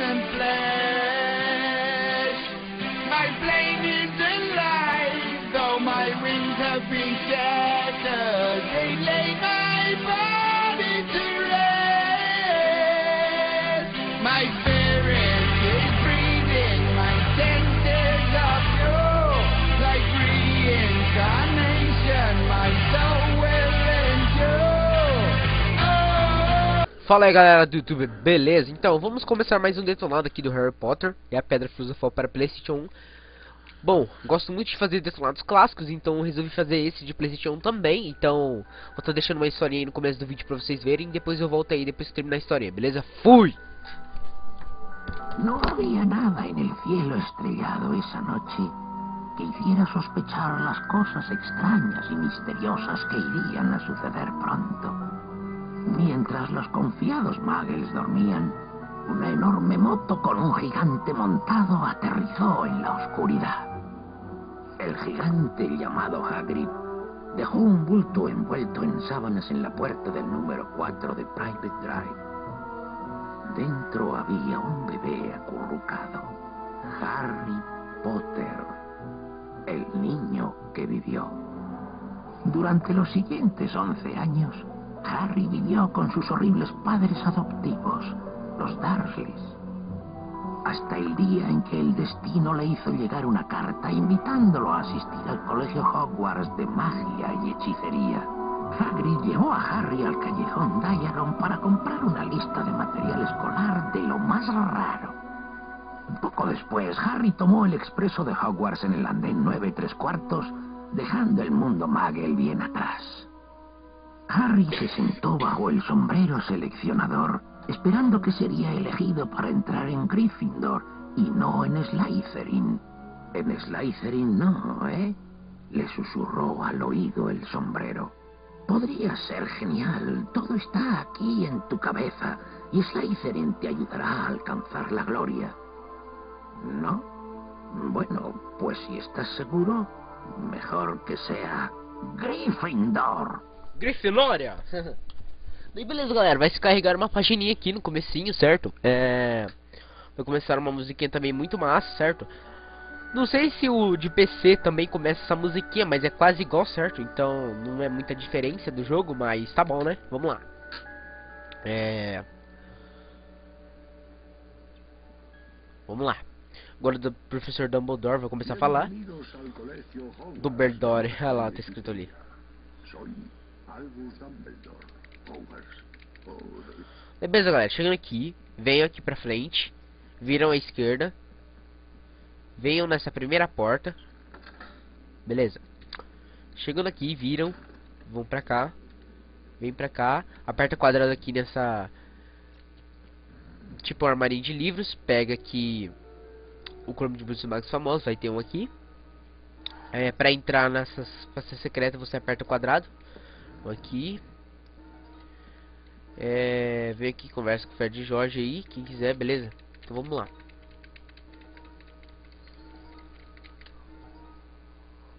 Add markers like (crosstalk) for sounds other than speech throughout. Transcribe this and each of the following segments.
and play. Fala aí galera do YouTube, beleza? Então vamos começar mais um detonado aqui do Harry Potter e a Pedra Filosofal para Playstation 1 Bom, gosto muito de fazer detonados clássicos, então resolvi fazer esse de Playstation 1 também Então, vou estar deixando uma historinha aí no começo do vídeo pra vocês verem Depois eu volto aí depois que terminar a historinha, beleza? Fui! No había nada en el cielo estrellado esa noche que hiciera sospechar las cosas extrañas y misteriosas que irían a suceder. Mientras los confiados muggles dormían, una enorme moto con un gigante montado aterrizó en la oscuridad. El gigante llamado Hagrid dejó un bulto envuelto en sábanas en la puerta del número 4 de Private Drive. Dentro había un bebé acurrucado. Harry Potter. El niño que vivió. Durante los siguientes 11 años, Harry vivió con sus horribles padres adoptivos, los Dursleys. Hasta el día en que el destino le hizo llegar una carta invitándolo a asistir al colegio Hogwarts de magia y hechicería. Hagrid llevó a Harry al callejón Diagon para comprar una lista de material escolar de lo más raro. Poco después, Harry tomó el expreso de Hogwarts en el andén 9 tres cuartos, dejando el mundo Muggle bien atrás. Harry se sentó bajo el sombrero seleccionador, esperando que sería elegido para entrar en Gryffindor y no en Slytherin. En Slytherin no, ¿eh? Le susurró al oído el sombrero. Podría ser genial, todo está aquí en tu cabeza y Slytherin te ayudará a alcanzar la gloria. ¿No? Bueno, pues si estás seguro, mejor que sea Gryffindor. Grifinória! (laughs) e beleza galera, vai se carregar uma pagininha aqui no comecinho, certo? É... Vai começar uma musiquinha também muito massa, certo? Não sei se o de PC também começa essa musiquinha, mas é quase igual, certo? Então não é muita diferença do jogo, mas tá bom, né? Vamos lá. É... Vamos lá. Agora do professor Dumbledore vai começar a falar. Hogwarts. Dumbledore, (laughs) olha lá, tá escrito ali. Beleza, galera, chegando aqui, venham aqui pra frente, viram à esquerda, venham nessa primeira porta, beleza? Chegando aqui, viram, vão pra cá, vem pra cá, aperta quadrado aqui nessa, tipo um armarinho de livros, pega aqui o Chrome de Bruce Magos famoso, vai ter um aqui. É, pra entrar nessas pastas secretas você aperta o quadrado, aqui, é, vem aqui, conversa com o Fred Jorge aí, quem quiser, beleza? Então vamos lá.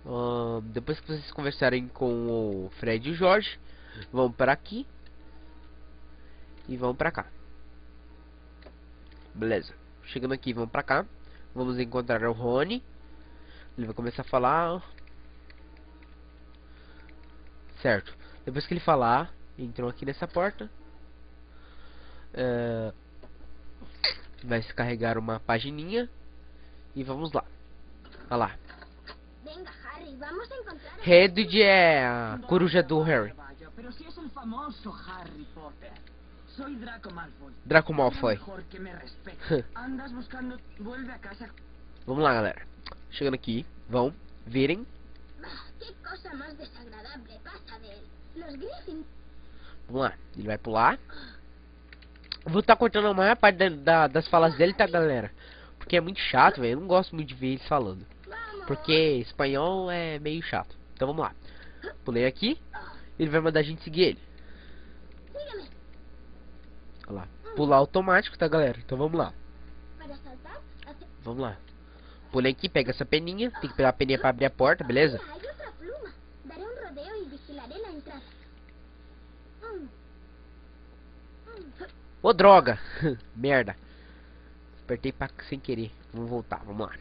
Ahn, depois que vocês conversarem com o Fred e o Jorge, vão para aqui e vão para cá. Beleza. Chegando aqui, vamos para cá. Vamos encontrar o Rony. Ele vai começar a falar. Certo. Depois que ele falar, entrou aqui nessa porta. É, vai se carregar uma pagininha e vamos lá. Olha lá. Redwood é a coruja do Harry. Draco Malfoy. Que. Vamos lá, galera. Chegando aqui, vão, virem. Bah, qué cosa más desagradable pasa Vamos lá. Ele vai pular. Vou estar cortando a maior parte da- da- das falas dele, tá, galera? Porque é muito chato, velho. Eu não gosto muito de ver ele falando. Porque espanhol é meio chato. Então vamos lá. Pulei aqui. Ele vai mandar a gente seguir ele. Olha lá. Pular automático, tá, galera? Então vamos lá. Vamos lá. Pulei aqui, pega essa peninha. Tem que pegar a peninha pra abrir a porta, beleza? Ô, droga. (laughs) Merda. Apertei pra, sem querer. Vamos voltar, vamos lá.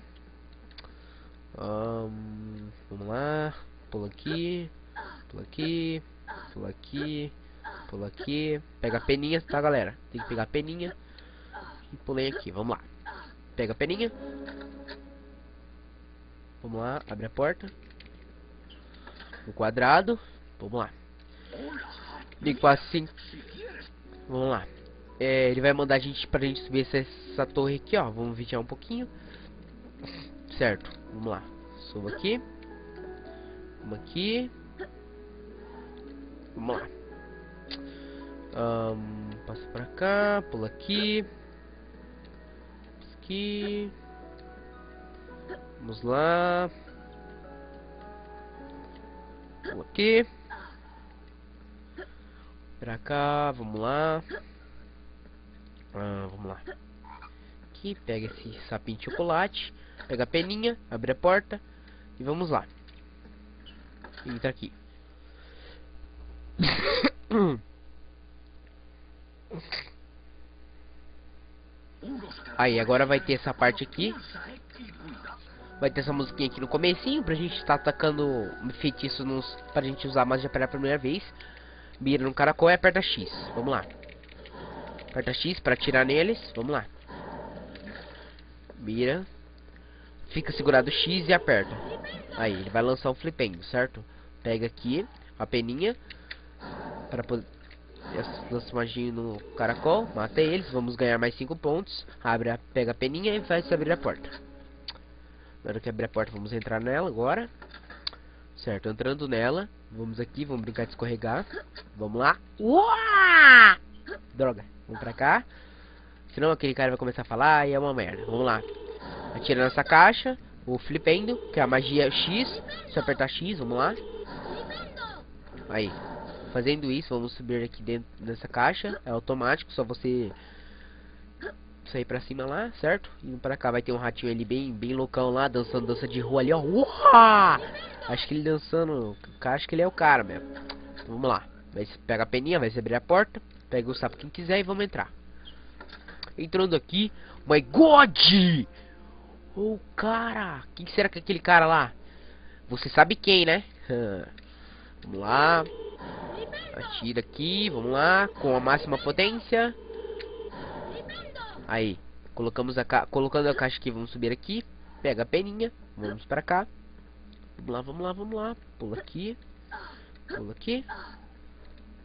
Um, vamos lá. Pula aqui. Pula aqui. Pula aqui. Pula aqui. Pega a peninha, tá, galera? Tem que pegar a peninha. E pulei aqui, vamos lá. Pega a peninha. Vamos lá, abre a porta. O quadrado. Vamos lá. Ligo assim. Vamos lá. É, ele vai mandar a gente pra gente subir essa, essa torre aqui, ó. Vamos vigiar um pouquinho. Certo. Vamos lá. Subo aqui. Vamos aqui. Vamos lá. Um, passa pra cá. Pula aqui. Aqui. Vamos lá. Vamos aqui. Pra cá, vamos lá. Ah, vamos lá. Aqui, pega esse sapinho de chocolate. Pega a peninha, abre a porta. E vamos lá. Entra aqui. Aí, agora vai ter essa parte aqui. Vai ter essa musiquinha aqui no comecinho pra gente estar tá atacando feitiço nos, pra gente usar magia pela primeira vez. Mira no caracol e aperta X. Vamos lá. Aperta X para atirar neles. Vamos lá. Mira. Fica segurado X e aperta. Aí, ele vai lançar um flipendo, certo? Pega aqui a peninha. Para poder... Lança magia no caracol. Mata eles. Vamos ganhar mais 5 pontos. Abre a... Pega a peninha e faz abrir a porta. Na hora que abrir a porta, vamos entrar nela agora. Certo, entrando nela. Vamos aqui, vamos brincar de escorregar. Vamos lá. Uá! Droga, vamos pra cá. Senão aquele cara vai começar a falar e é uma merda. Vamos lá. Atira nessa caixa. O flipendo, que é a magia X. Se apertar X, vamos lá. Aí. Fazendo isso, vamos subir aqui dentro dessa caixa. É automático, só você sair pra cima lá, certo? Indo pra cá vai ter um ratinho ali bem, bem loucão lá, dançando dança de rua ali, ó. Acho que ele dançando, acho que ele é o cara mesmo. Então, vamos lá. Vai, pega a peninha, vai abrir a porta, pega o sapo quem quiser e vamos entrar. Entrando aqui, my god! Oh, cara! Quem será que é aquele cara lá? Você sabe quem, né? (laughs) vamos lá. Atira aqui, vamos lá, com a máxima potência. Aí, colocamos a ca colocando a caixa aqui, vamos subir aqui. Pega a peninha, vamos pra cá. Vamos lá, vamos lá, vamos lá. Pula aqui. Pula aqui.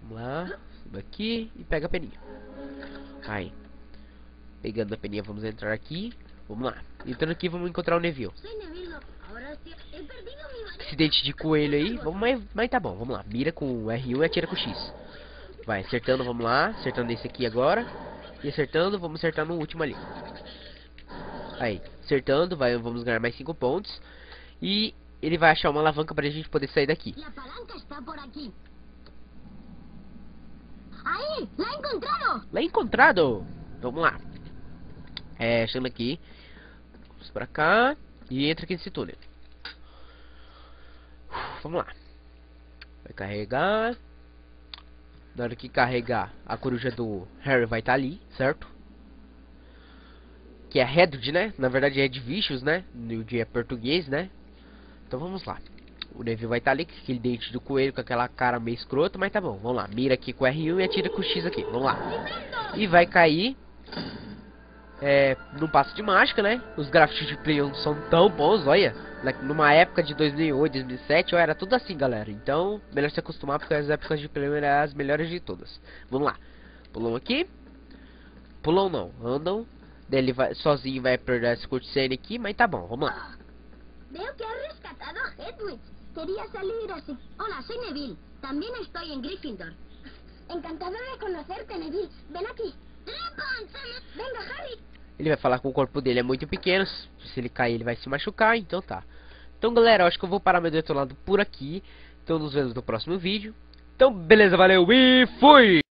Vamos lá. Aqui e pega a peninha. Aí. Pegando a peninha, vamos entrar aqui. Vamos lá. Entrando aqui, vamos encontrar o Neville. Esse dente de coelho aí. Vamos, mas, mas tá bom, vamos lá. Mira com o R1 e atira com o X. Vai, acertando, vamos lá. Acertando esse aqui agora. E acertando, vamos acertar no último ali. Aí, acertando, vai, vamos ganhar mais 5 pontos. E ele vai achar uma alavanca pra gente poder sair daqui. A palanca está por aqui. Aí, he encontrado. Lá encontrado! Vamos lá. É, achando aqui. Vamos pra cá. E entra aqui nesse túnel. Vamos lá. Vai carregar. Na hora que carregar, a coruja do Harry vai estar tá ali, certo? Que é Redwood, né? Na verdade é Edvicious, né? No dia português, né? Então vamos lá. O Neville vai estar tá ali com aquele dente do coelho, com aquela cara meio escrota, mas tá bom. Vamos lá. Mira aqui com o R1 e atira com X aqui. Vamos lá. E vai cair é, no passo de mágica, né? Os gráficos de Play 1 são tão bons, olha. Numa época de 2008, 2007, ó, era tudo assim, galera. Então, melhor se acostumar, porque as épocas de Play 1 eram as melhores de todas. Vamos lá. Pulam aqui. Pulam não, andam. Daí ele vai, sozinho vai perder esse cutscene aqui, mas tá bom, vamos lá. Quería salir así. Hola, soy Neville. También estoy en Gryffindor. Encantado de conocerte, Neville. Ven aquí. Venga, Harry. Ele vai falar que o corpo dele é muito pequeno. Se ele cair, ele vai se machucar. Então tá. Então, galera, eu acho que eu vou parar meu detonado por aqui. Então, nos vemos no próximo vídeo. Então, beleza, valeu e fui!